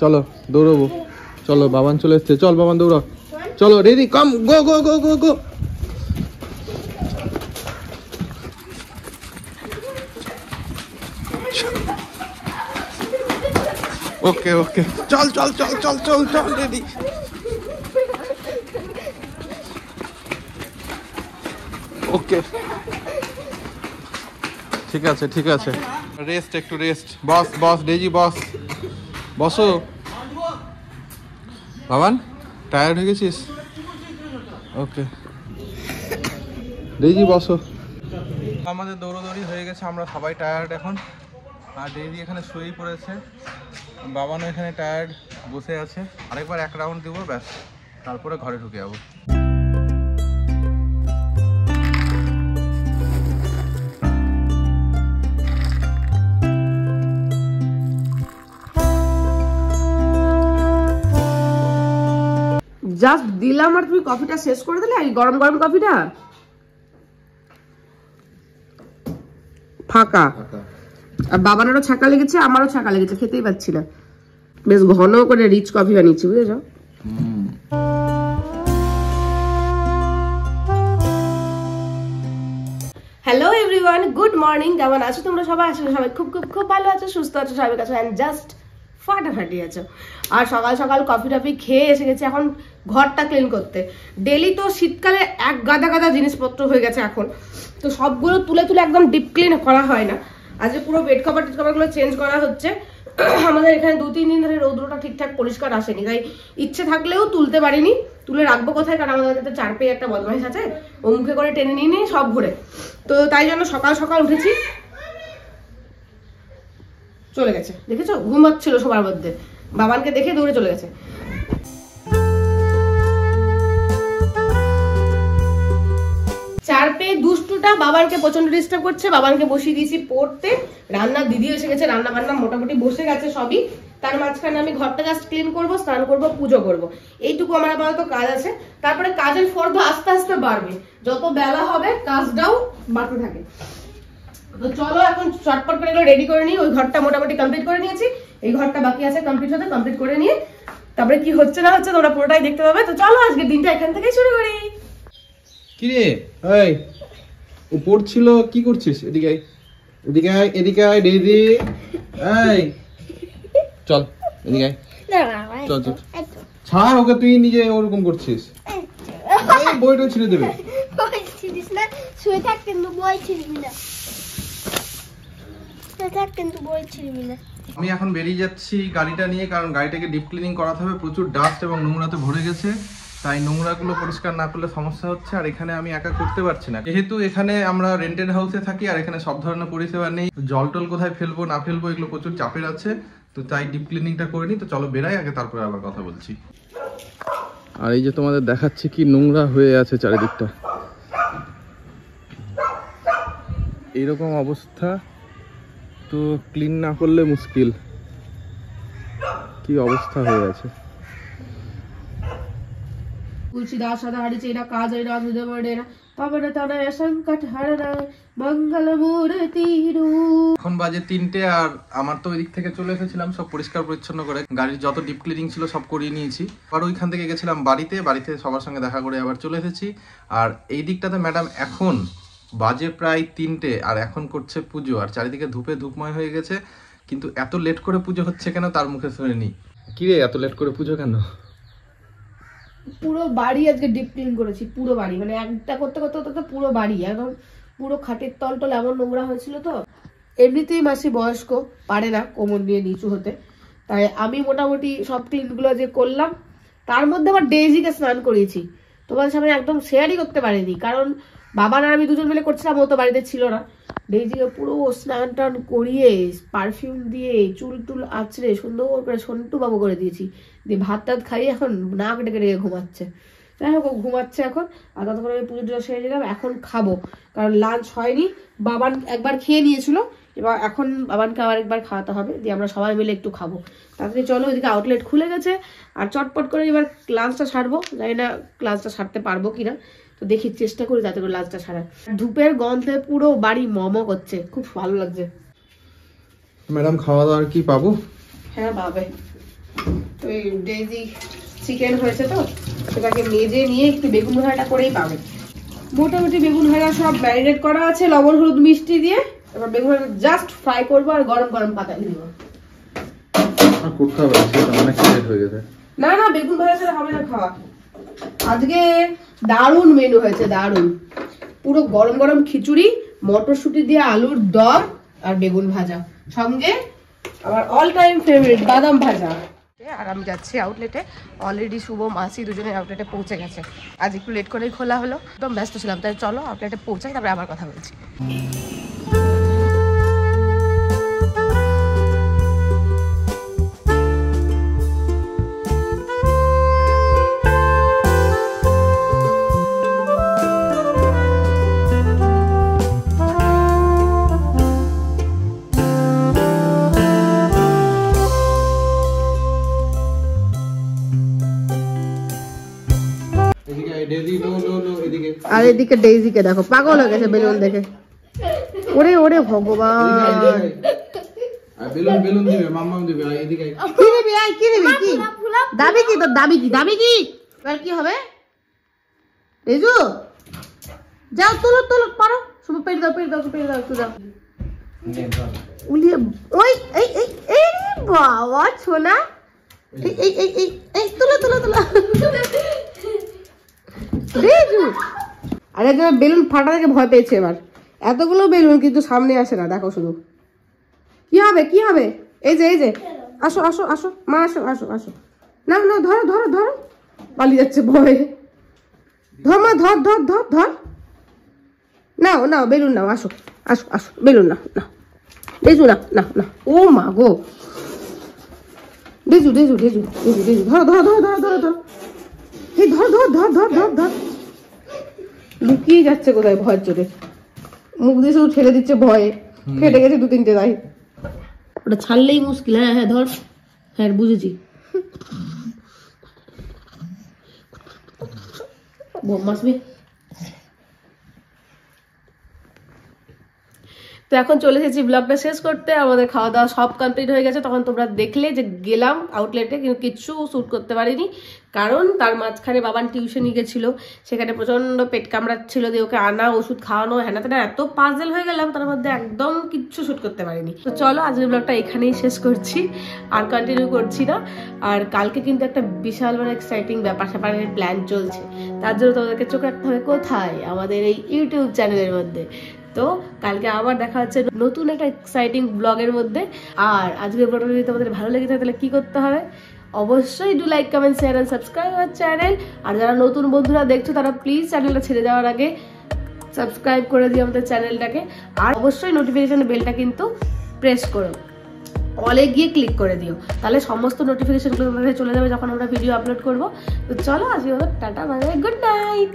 চলো দৌড়বো। চলো বাবান চলে এসছে। চল বাবান দৌড়া চলো রেডি কম গো গো গো গো গো। ওকে ওকে চল চল চল চল চল চল রেডি। ওকে ঠিক আছে ঠিক আছে। রেস্ট একটু রেস্ট বস বস ডেজি বস বসো। বাবান টায়ার্ড হয়ে গেছিস? ওকে ডেজি বসো। আমাদের দৌড়োদৌড়ি হয়ে গেছে, আমরা সবাই টায়ার্ড এখন। আর ডেজি এখানে শুয়েই পড়েছে। বাবানও এখানে টায়ার্ড বসে আছে। আরেকবার এক রাউন্ড দিব, ব্যাস। তারপরে ঘরে ঢুকে যাব। জাস্ট দিলাম আর তুমি কফিটা শেষ করে দিলে? এই গরম গরম কফিটা ফাঁকা। আর বাবানেরও ছাকা লেগেছে আমারও ছাকা লেগেছে খেতেই পাচ্ছি না। বেশ ঘন করে রিচ কফি বানিয়েছি বুঝেছ? হ্যালো এভরিওয়ান গুড মর্নিং কেমন আছো তোমরা সবাই? আসলে সবাই খুব খুব খুব ভালো আছো সুস্থ আছো সবাই কাছে অ্যান্ড জাস্ট ফাটাফাটি আছো। আর সকাল সকাল কফি টফি খেয়ে এসে গেছে। এখন ঘরটা ক্লিন করতে। ডেলি তো শীতকালে এক গাদা গাদা জিনিসপত্র হয়ে গেছে এখন। তো সবগুলো তুলে তুলে একদম ডিপ ক্লিন করা হয় না। আজকে পুরো বেড কভার টেড কভারগুলো চেঞ্জ করা হচ্ছে। আমাদের এখানে দু, তিন দিন ধরে রৌদ্রটা ঠিকঠাক পরিষ্কার আসেনি। তাই ইচ্ছে থাকলেও তুলতে পারিনি। তুলে রাখব কোথায়? কারণ আমাদের একটা চার পেয়ে একটা বদমাইশ আছে। ও মুখে করে টেনে নিয়ে নিয়ে সব ভরে তো তাই জন্য সকাল সকাল উঠেছি। চলে গেছে। দেখেছ? ঘুমাচ্ছিল সবার মধ্যে। বাবানকে দেখে দৌড়ে চলে গেছে। দুষ্টুটা বাবানকে প্রচণ্ড ডিস্টার্ব করছে বাবানকে বসিয়ে দিয়েছি পড়তে। রান্নার দিদি এসে গেছে রান্না বান্না মোটামুটি বসে গেছে সবই। তার মাঝখানে আমি ঘরটা জাস্ট ক্লিন করব, স্নান করব, পুজো করব। এইটুকু আমার আপাতত কাজ আছে। তারপরে কাজের ফর্দ আস্তে আস্তে বাড়বে। যত বেলা হবে, কাজটাও বাড়তে থাকে। তো চলো এখন চটপট করে রেডি করে নিই। ওই ঘরটা মোটামুটি কমপ্লিট করে নিয়েছি। এই ঘরটা বাকি আছে কমপ্লিট হতে কমপ্লিট করে নিয়ে তারপরে কি হচ্ছে না হচ্ছে তোমরা পুরোটাই দেখতে পাবে। তো চলো আজকে দিনটা এখান থেকেই শুরু করি। কি রে এই ও পড়ছিল কি করছিস? এদিকে এদিকে এদিকে আয় ডেজি এই। চল এদিকে চল চল। ছাড় ওকে তুই নিজে ওরকম করছিস। এই বইটা ছিঁড়ে দেবে। শুয়ে থাক কিন্তু বই ছিড়বি না। থাক কিন্তু বই ছিড়বি না। আমি এখন বেরিয়ে যাচ্ছি গাড়িটা নিয়ে কারণ গাড়িটাকে ডিপ ক্লিনিং করাতে হবে। প্রচুর ডাস্ট এবং নোংরাতে ভরে গেছে। তাই নোংরাগুলো পরিষ্কার না করলে সমস্যা হচ্ছে, আর এখানে আমি একা করতে পারছি না। যেহেতু এখানে আমরা রেন্টেড হাউসে থাকি, আর এখানে সব ধরনের পরিষেবা নেই। জল টল কোথায় ফেলব, না ফেলব, এগুলো প্রচুর চাপের আছে। তো তাই ডিপ ক্লিনিংটা করে নিই তো চলো বেরাই, আগে তারপরে আবার কথা বলছি। আর এই যে তোমাদের দেখাচ্ছে কি নোংরা হয়ে আছে চারিদিকটা। এইরকম অবস্থা, তো ক্লিন না করলে মুশকিল। কি অবস্থা হয়ে আছে। కుచిదాసధాడిచిన కాజైనాథుడవడేన పవన తనయ సంకట హరణ এখন বাজে তিনটে আর আমার তো ওই দিক থেকে চলে এসেছিলাম সব পরিষ্কার পরিচ্ছন্ন করে। গাড়ির যত ডিপ ক্লিনিং ছিল সব করিয়ে নিয়েছি। আর ওইখান থেকে গেছিলাম বাড়িতে বাড়িতে সবার সঙ্গে দেখা করে আবার চলে এসেছি। আর এই দিকটাতে ম্যাডাম এখন বাজে প্রায় তিনটে আর এখন করছে পুজো। আর চারিদিকে ধূপে ধূপময় হয়ে গেছে। কিন্তু এত লেট করে পুজো হচ্ছে কেন তার মুখে শুনে নি কিরে এত লেট করে পুজো কেন? পুরো বাড়ি আজকে ডিপ ক্লিন করেছি, পুরো বাড়ি। মানে একটা করতে করতে করতে পুরো বাড়ি, একদম পুরো খাটের তল টল এমন নোংরা হয়েছিল তো। এমনিতেই মাসি বয়স্ক, পারে না কোমর নিয়ে নিচু হতে। তাই আমি মোটামুটি সব ক্লিনগুলো যে করলাম, তার মধ্যে আবার ডেইজিকে স্নান করিয়েছি। তোমাদের সামনে একদম শেয়ারই করতে পারিনি, কারণ বাবার আর আমি দুজন মিলে করছিলাম ও তো বাড়িতে ছিল না। ডেজিকে পুরো স্নান টান করিয়ে পারফিউম দিয়ে, চুল টুল আঁচড়ে, সুন্দর করে সন্টু বাবু করে দিয়েছি। দিয়ে ভাত টাত খাইয়ে এখন নাক ডেকে ডেকে ঘুমাচ্ছে। যাই হোক ঘুমাচ্ছে এখন। আর ততক্ষণ আমি পুজো টুজো সেরে দিলাম এখন খাব। কারণ লাঞ্চ হয়নি, বাবান একবার খেয়ে নিয়েছিল, এবার এখন বাবানকে আবার একবার খাওয়াতে হবে, দিয়ে আমরা সবাই মিলে একটু খাব। তাড়াতাড়ি চলো ওইদিকে আউটলেট খুলে গেছে, আর চটপট করে এবার লাঞ্চটা সারবো। জানি না লাঞ্চটা সারতে পারব কিনা। তো দেখি চেষ্টা করি যাতে করে লাঞ্চটা সারার। ধূপের গন্ধে পুরো বাড়ি মম করছে খুব ভালো লাগছে। ম্যাডাম খাওয়া দাওয়ার কি পাবো? হ্যাঁ বাবে ওই ডেজি চিকেন হয়েছে তো সেটাকে মেজে নিয়ে একটু বেগুন ভাড়াটা করেই পাবে। মোটামুটি বেগুন ভাড়া সব ম্যারিনেট করা আছে লবণ হলুদ মিষ্টি দিয়ে। এবার বেগুন ভাড়া জাস্ট ফ্রাই করব আর গরম গরম পাতায় দিব। আর করতে হবে অনেক লেট হয়ে গেছে। না না বেগুন ভাজা ছাড়া হবে না খাওয়া। আজকে দারুণ মেনু হয়েছে, দারুণ। পুরো গরম গরম খিচুড়ি, মটরশুঁটি দিয়ে আলুর দম আর বেগুন ভাজা। সঙ্গে আমার অল টাইম ফেভারিট বাদাম ভাজা। আর আমি যাচ্ছি আউটলেটে অলরেডি শুভ মাসি দুজনে আউটলেটে পৌঁছে গেছে। আজ একটু লেট করেই খোলা হলো। একদম ব্যস্ত ছিলাম, তাই চলো আউটলেটে পৌঁছাই, তারপরে আবার কথা বলছি। আর এদিকে ডেইজিকে দেখো পাগল হয়ে গেছে বেলুন দেখে। ওরে ওরে ভগবান। বেলুন বেলুন দিবে মাম্মাম দিবে এদিকে কি দিবি আয় কি দিবি কি? দাবি কি তোর দাবি কি দাবি কি? এবার কি হবে? রেজু? যাও তোলো তোলো পারো। শুভ পেট দাও পেট দাও পেট দাও একটু দাও। উলিয়ে ওই এই এই এই বাবা ছোনা। এই এই এই এই এই তোলো তোলো তোলো রেজু আরে একজন বেলুন ফাটা থেকে ভয় পেয়েছে এবার। এতগুলো বেলুন কিন্তু সামনে আসে না, দেখো শুধু। কি হবে কি হবে? এই যে এই যে। আসো আসো আসো। মা, আসো আসো আসো। না না, ধরো ধরো ধরো। পালিয়ে যাচ্ছে ভয়ে। ধর মা, ধর ধর ধর ধর। নাও নাও, বেলুন নাও, আসো আসো আসো, বেলুন না না ডেজু না না না ও মা গো। ডেজু ডেজু ডেজু ডেজু ডেজু ধরো ধরো ধরো ধরো ধরো ধরো। এই ধর ধর ধর ধর ধর ধর। লুকিয়ে যাচ্ছে কোথায় ভয়ের চোটে? মুখ দিয়ে শুধু ঠেলে দিচ্ছে ভয়ে। ফেটে গেছে দু তিনটে তাই ওটা ছাড়লেই মুশকিল। হ্যাঁ হ্যাঁ ধর। হ্যাঁ বুঝেছি। মাসবি তো এখন চলে এসেছি ব্লগটা শেষ করতে, আমাদের খাওয়া দাওয়া সব কমপ্লিট হয়ে গেছে, তখন তোমরা দেখলে যে গেলাম আউটলেটে কিন্তু কিচ্ছু শ্যুট করতে পারিনি। কারণ তার মাঝখানে বাবান টিউশনি গেছিল, সেখানে প্রচণ্ড পেট কামড়াচ্ছিল দিয়ে ওকে আনা, ওষুধ খাওয়ানো, হ্যানা তেনা এত পাজেল হয়ে গেলাম, তার মধ্যে একদম কিচ্ছু শ্যুট করতে পারিনি। তো চলো, আজকের ব্লগটা এখানেই শেষ করছি, আর কন্টিনিউ করছি না। আর কালকে কিন্তু একটা বিশাল বড় এক্সাইটিং ব্যাপার স্যাপারের প্ল্যান চলছে। তার জন্য তোমাদেরকে চোখ রাখতে হবে কোথায়? আমাদের এই ইউটিউব চ্যানেলের মধ্যে। তো কালকে আবার দেখা হচ্ছে নতুন একটা এক্সাইটিং ব্লগের মধ্যে। আর আজকের ব্লগটা যদি তোমাদের ভালো লেগে থাকে তাহলে কি করতে হবে? অবশ্যই do like comment share and subscribe আমার চ্যানেল আর যারা নতুন বন্ধুরা দেখছ, তারা প্লিজ চ্যানেলটা ছেড়ে যাওয়ার আগে সাবস্ক্রাইব করে দিও আমাদের চ্যানেলটাকে আর অবশ্যই নোটিফিকেশন বেলটা কিন্তু প্রেস করো। অলে গিয়ে ক্লিক করে দিও। তাহলে সমস্ত নোটিফিকেশনগুলো কাছে চলে যাবে যখন আমরা ভিডিও আপলোড করব। তো চলো আজকে টাটা বাই গুড নাইট